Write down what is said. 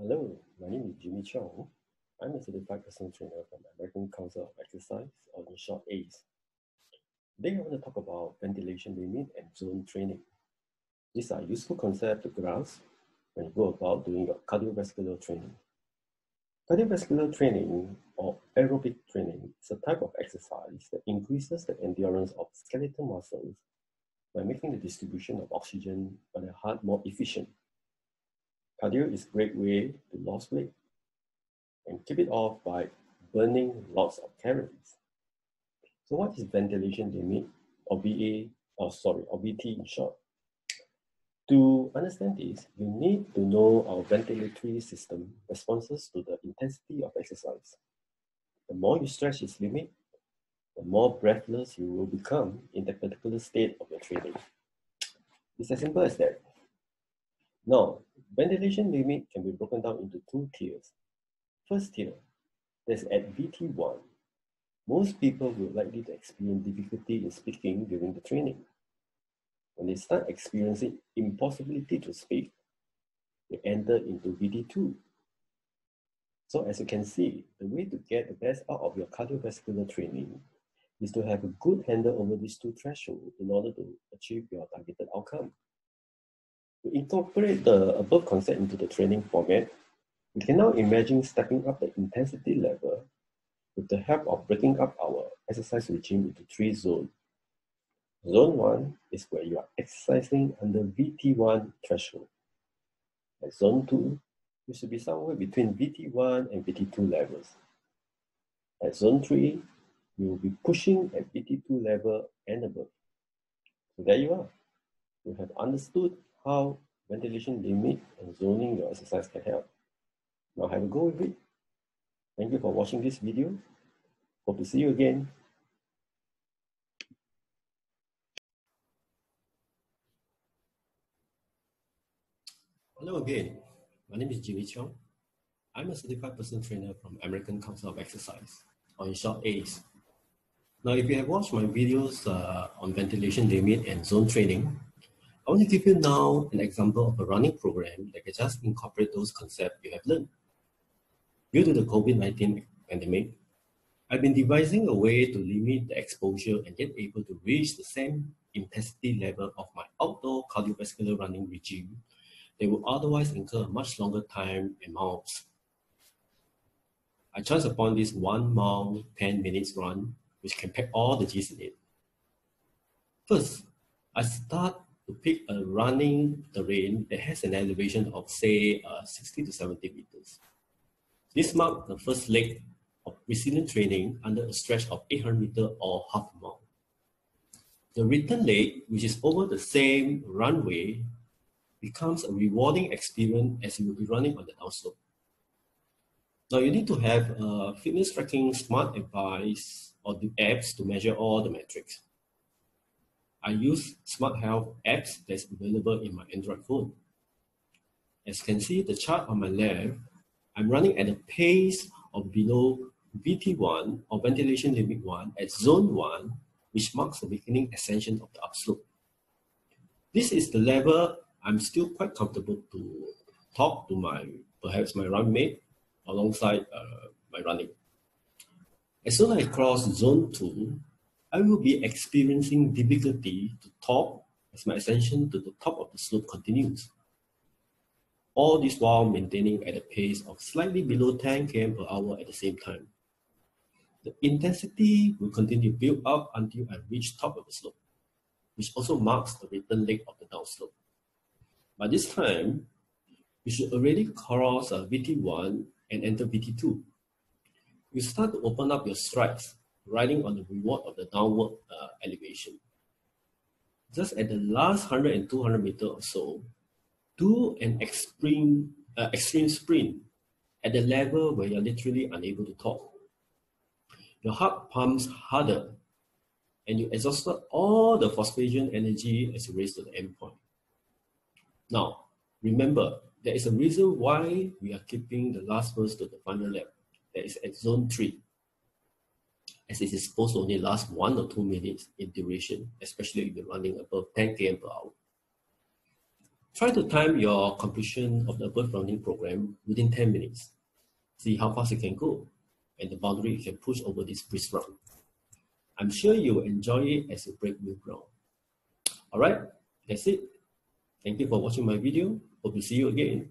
Hello, my name is Jimmy Cheong. I'm a certified personal trainer from American Council of Exercise, or in short, ACE. Today I want to talk about ventilation limit and zone training. These are useful concepts to grasp when you go about doing your cardiovascular training. Cardiovascular training or aerobic training is a type of exercise that increases the endurance of skeletal muscles by making the distribution of oxygen by the heart more efficient. Cardio is a great way to lose weight and keep it off by burning lots of calories. So what is ventilation limit or VA, or sorry, or VT in short? To understand this, you need to know our ventilatory system responses to the intensity of exercise. The more you stretch its limit, the more breathless you will become in that particular state of your training. It's as simple as that. Now, ventilation limit can be broken down into two tiers. First tier, that's at VT1. Most people will likely to experience difficulty in speaking during the training. When they start experiencing impossibility to speak, they enter into VT2. So as you can see, the way to get the best out of your cardiovascular training is to have a good handle over these two thresholds in order to achieve your targeted outcome. To incorporate the above concept into the training format, we can now imagine stepping up the intensity level with the help of breaking up our exercise regime into three zones. Zone 1 is where you are exercising under VT1 threshold. At zone 2, you should be somewhere between VT1 and VT2 levels. At zone 3, you will be pushing at VT2 level and above. So there you are. You have understood how ventilation limit and zoning your exercise can help. Now have a go with it. Thank you for watching this video. Hope to see you again. Hello again. My name is Jimmy Cheong. I'm a certified personal trainer from American Council of Exercise, or in short, ACE. Now, if you have watched my videos uh, on ventilation limit and zone training, I want to give you now an example of a running program that can just incorporate those concepts you have learned. Due to the COVID-19 pandemic, I've been devising a way to limit the exposure and get able to reach the same intensity level of my outdoor cardiovascular running regime that would otherwise incur a much longer time and miles. I chanced upon this one mile, 10 minutes run, which can pack all the G's in it. First, I start to pick a running terrain that has an elevation of say uh, 60 to 70 meters. This marked the first leg of resilient training under a stretch of 800 meter or half a mile. The return leg, which is over the same runway, becomes a rewarding experience as you will be running on the downslope. Now you need to have a fitness tracking smart device or the apps to measure all the metrics. I use Smart Health apps that's available in my Android phone. As you can see the chart on my left, I'm running at a pace of below VT1 or ventilation limit 1 at zone 1, which marks the beginning ascension of the upslope. This is the level I'm still quite comfortable to talk to my, perhaps my run mate alongside uh, my running. As soon as I cross zone 2, I will be experiencing difficulty to talk as my ascension to the top of the slope continues. All this while maintaining at a pace of slightly below 10 km per hour at the same time. The intensity will continue to build up until I reach top of the slope, which also marks the return leg of the downslope. By this time, you should already cross a VT1 and enter VT2. You start to open up your strides riding on the reward of the downward uh, elevation. Just at the last 100 and 200 meter or so, do an extreme, uh, extreme sprint at the level where you're literally unable to talk. Your heart pumps harder and you exhausted all the phosphagen energy as you race to the endpoint. Now, remember, there is a reason why we are keeping the last burst to the final lap. That is at zone 3 as it is supposed to only last one or two minutes in duration, especially if you're running above 10 km per hour. Try to time your completion of the above rounding program within 10 minutes. See how fast you can go and the boundary you can push over this brisk round. I'm sure you will enjoy it as you break new ground. All right, that's it. Thank you for watching my video. Hope to see you again.